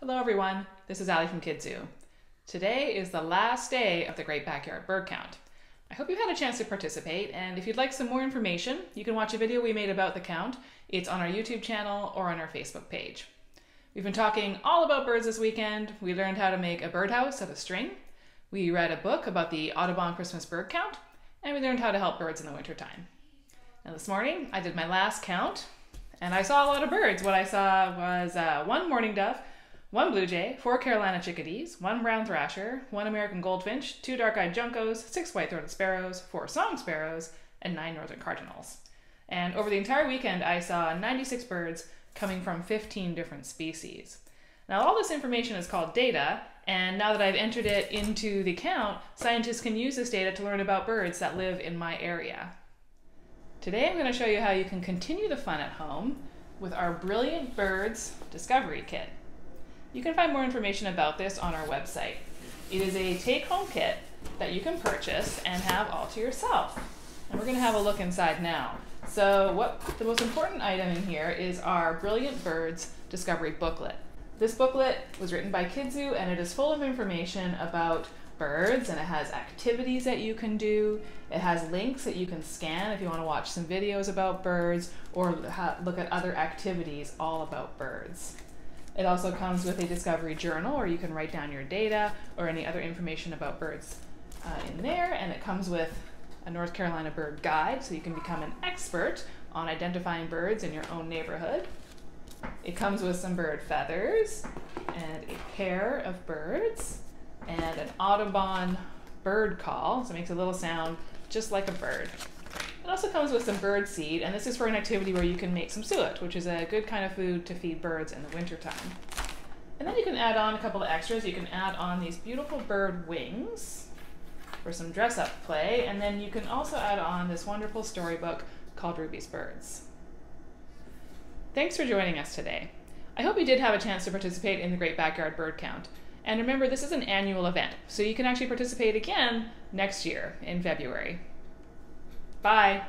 Hello everyone, this is Allie from Kidzu. Today is the last day of the Great Backyard Bird Count. I hope you had a chance to participate, and if you'd like some more information, you can watch a video we made about the count. It's on our YouTube channel or on our Facebook page. We've been talking all about birds this weekend. We learned how to make a birdhouse out of string. We read a book about the Audubon Christmas bird count, and we learned how to help birds in the wintertime. And this morning, I did my last count, and I saw a lot of birds. What I saw was uh, one mourning dove, one blue jay, four Carolina chickadees, one brown thrasher, one American goldfinch, two dark-eyed juncos, six white-throated sparrows, four song sparrows, and nine northern cardinals. And over the entire weekend, I saw 96 birds coming from 15 different species. Now, all this information is called data, and now that I've entered it into the count, scientists can use this data to learn about birds that live in my area. Today, I'm going to show you how you can continue the fun at home with our Brilliant Birds Discovery Kit. You can find more information about this on our website. It is a take-home kit that you can purchase and have all to yourself. And we're going to have a look inside now. So what the most important item in here is our Brilliant Birds Discovery booklet. This booklet was written by Kidzu and it is full of information about birds and it has activities that you can do. It has links that you can scan if you want to watch some videos about birds or look at other activities all about birds. It also comes with a discovery journal where you can write down your data or any other information about birds uh, in there. And it comes with a North Carolina bird guide so you can become an expert on identifying birds in your own neighborhood. It comes with some bird feathers and a pair of birds and an Audubon bird call. So it makes a little sound just like a bird. It also comes with some bird seed, and this is for an activity where you can make some suet, which is a good kind of food to feed birds in the wintertime. And then you can add on a couple of extras. You can add on these beautiful bird wings for some dress up play, and then you can also add on this wonderful storybook called Ruby's Birds. Thanks for joining us today. I hope you did have a chance to participate in the Great Backyard Bird Count. And remember, this is an annual event, so you can actually participate again next year in February. Bye.